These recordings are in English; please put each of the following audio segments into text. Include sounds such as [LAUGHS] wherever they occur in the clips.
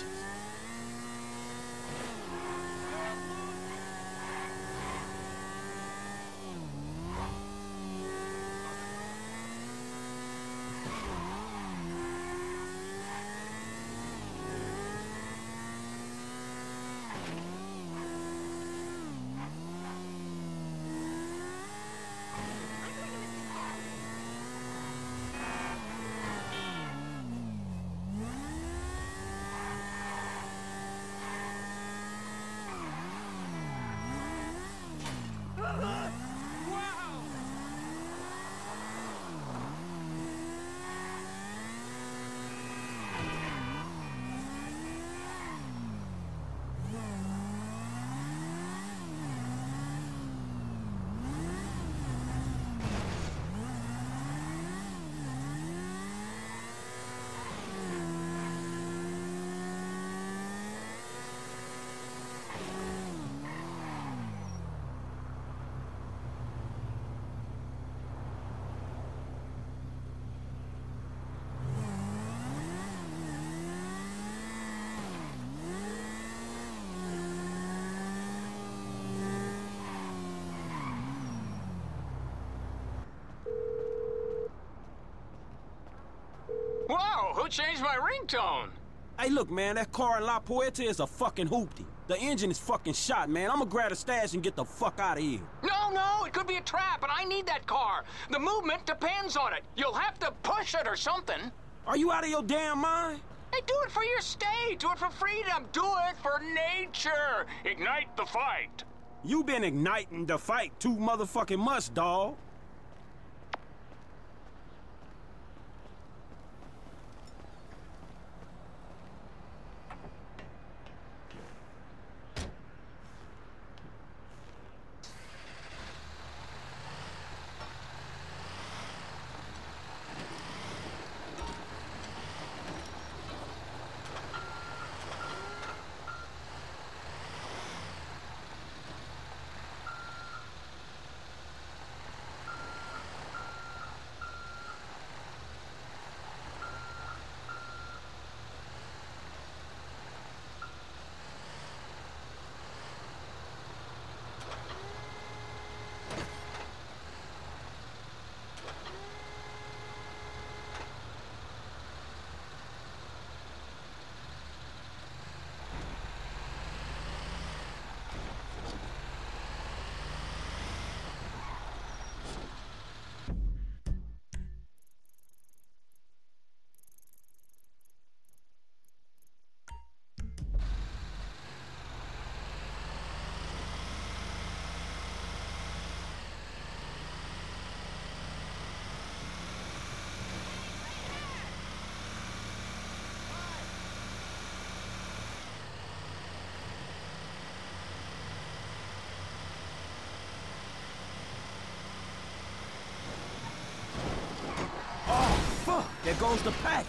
much. Change my ringtone. Hey, look, man, that car in La Puerta is a fucking hoopty. The engine is fucking shot, man. I'm gonna grab a stash and get the fuck out of here. No, no, it could be a trap, and I need that car. The movement depends on it. You'll have to push it or something. Are you out of your damn mind? Hey, do it for your state. Do it for freedom. Do it for nature. Ignite the fight. You been igniting the fight too motherfucking much, dawg. There goes the pack.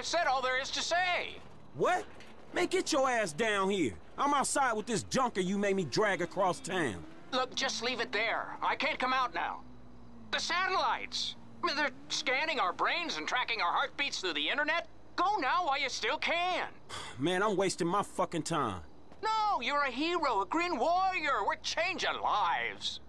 I've said all there is to say. What? Man, get your ass down here. I'm outside with this junker you made me drag across town. Look, just leave it there. I can't come out now. The satellites. I mean, they're scanning our brains and tracking our heartbeats through the internet. Go now while you still can. [SIGHS] Man, I'm wasting my fucking time. No, you're a hero, a green warrior. We're changing lives.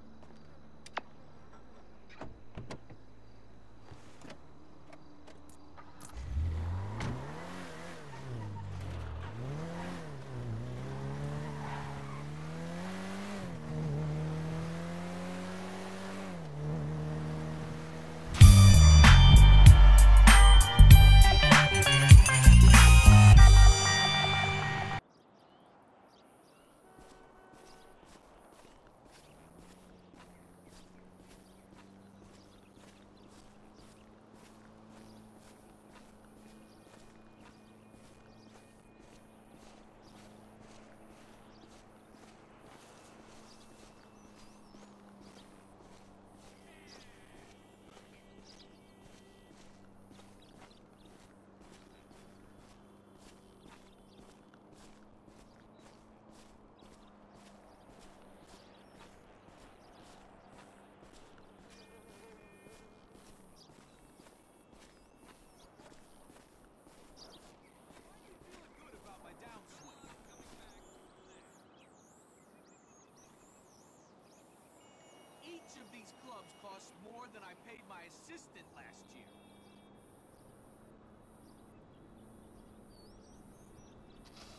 These clubs cost more than I paid my assistant last year.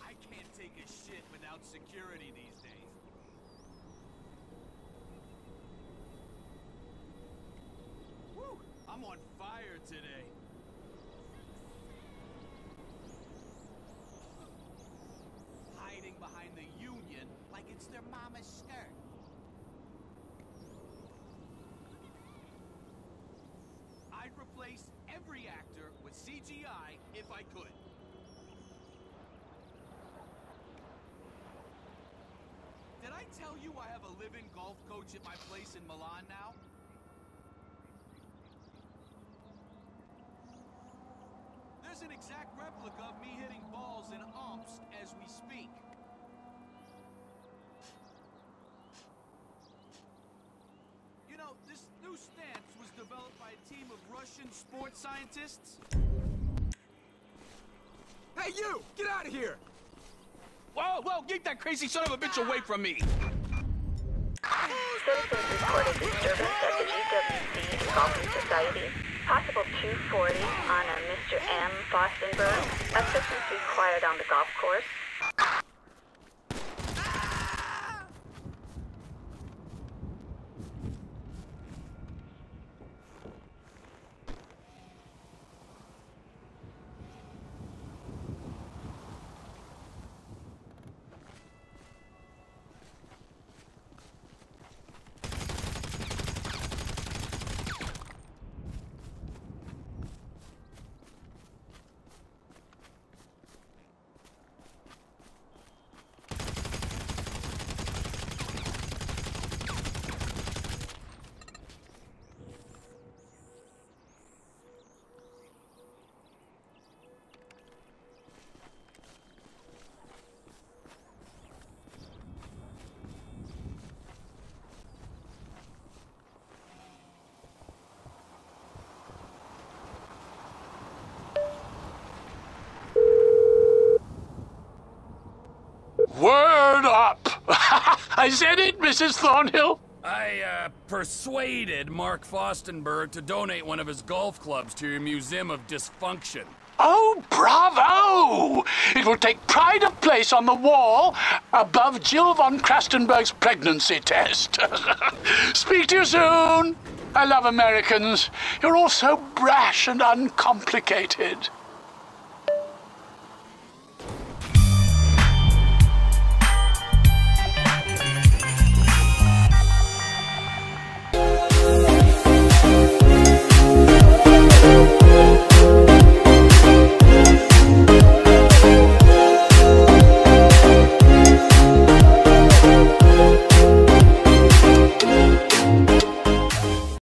I can't take a shit without security these days. Woo! I'm on fire today. Hiding behind the union like it's their mama's replace every actor with CGI if I could. Did I tell you I have a live-in golf coach at my place in Milan now? There's an exact replica of me hitting balls in Omsk as we speak. Russian sports scientists. Hey, you! Get out of here! Whoa, whoa, get that crazy son of a bitch away from me! Possible 240 on a Mr. M. Assistance required on the golf course. I said it, Mrs. Thornhill. I uh, persuaded Mark Fostenberg to donate one of his golf clubs to your Museum of Dysfunction. Oh, bravo! It will take pride of place on the wall above Jill von Krastenberg's pregnancy test. [LAUGHS] Speak to you soon. I love Americans. You're all so brash and uncomplicated.